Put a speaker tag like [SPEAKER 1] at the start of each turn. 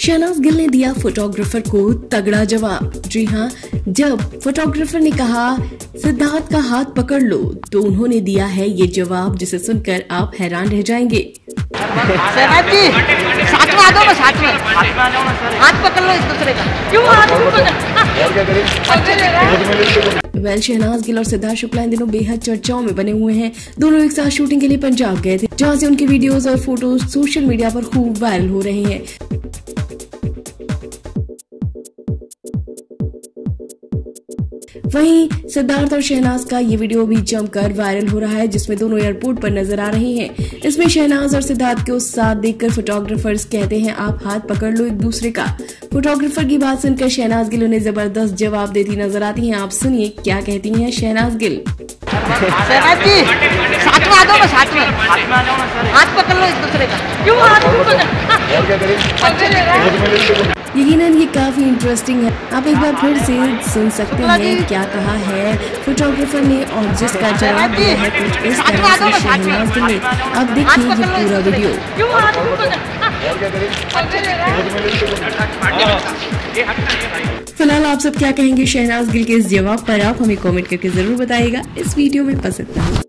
[SPEAKER 1] शहनाज गिल ने दिया फोटोग्राफर को तगड़ा जवाब। जी हाँ जब फोटोग्राफर ने कहा सिद्धार्थ का हाथ पकड़ लो तो उन्होंने दिया है ये जवाब जिसे सुनकर आप हैरान रह जाएँगे।
[SPEAKER 2] शहनाज जी साथ में आ जाओ ना साथ में हाथ पकड़ लो एक दूसरे का। क्यों हाथ
[SPEAKER 1] वेल, शहनाज गिल और सिद्धार्थ शुक्ला इन दिनों बेहद चर्चाओं में बने हुए हैं। दोनों एक साथ शूटिंग के लिए पंजाब गए थे, जहाँ से उनके वीडियोस और फ़ोटोज़ सोशल मीडिया पर खूब वायरल हो रहे हैं। वहीं सिद्धार्थ और शहनाज का ये वीडियो भी जमकर वायरल हो रहा है, जिसमें दोनों एयरपोर्ट पर नज़र आ रहे हैं। इसमें शहनाज और सिद्धार्थ के साथ देखकर फोटोग्राफर्स कहते हैं, आप हाथ पकड़ लो एक दूसरे का। फोटोग्राफर की बात सुनकर शहनाज गिल उन्हें ज़बरदस्त जवाब देती नज़र आती हैं। आप सुनिए क्या कहती हैं शहनाज गिल।
[SPEAKER 2] शहनाज जी साथ में आ जाओ ना साथ में हाथ पकड़ लो एक दूसरे का। क्यों हाथ
[SPEAKER 1] यकीनन ये काफ़ी इंटरेस्टिंग है। आप एक बार फिर से सुन सकते हैं क्या कहा है फोटोग्राफर ने और जिसका जवाब दिया है कुछ इस तरह से शहनाज ने आप देखिए ये पूरा वीडियो फ़िलहाल आप सब क्या कहेंगे शहनाज गिल के इस जवाब पर आप हमें कमेंट करके ज़रूर बताइएगा। इस वीडियो में बस इतना ही।